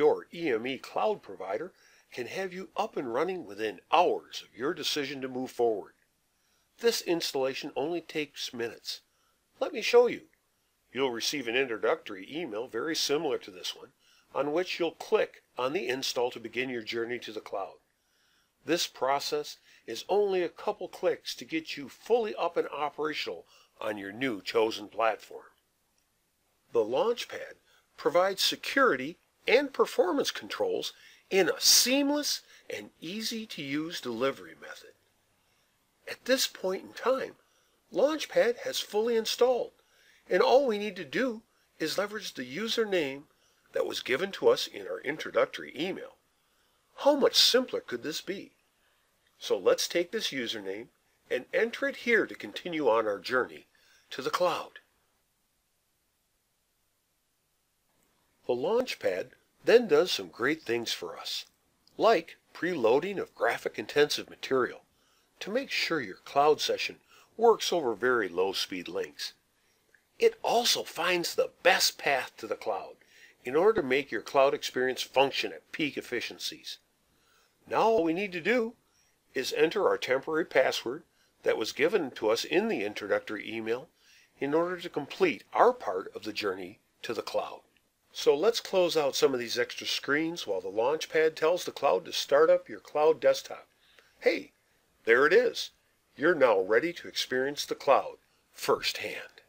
EmeCloud provider can have you up and running within hours of your decision to move forward. This installation only takes minutes. Let me show you. You'll receive an introductory email very similar to this one, on which you'll click on the install to begin your journey to the cloud. This process is only a couple clicks to get you fully up and operational on your new chosen platform. The Launchpad provides security and performance controls in a seamless and easy to use delivery method. At this point in time, Launchpad has fully installed, and all we need to do is leverage the username that was given to us in our introductory email. How much simpler could this be? So let's take this username and enter it here to continue on our journey to the cloud. The Launchpad then does some great things for us, like preloading of graphic intensive material to make sure your cloud session works over very low speed links. It also finds the best path to the cloud in order to make your cloud experience function at peak efficiencies. Now all we need to do is enter our temporary password that was given to us in the introductory email in order to complete our part of the journey to the cloud. So let's close out some of these extra screens while the Launchpad tells the cloud to start up your cloud desktop. Hey, there it is. You're now ready to experience the cloud firsthand.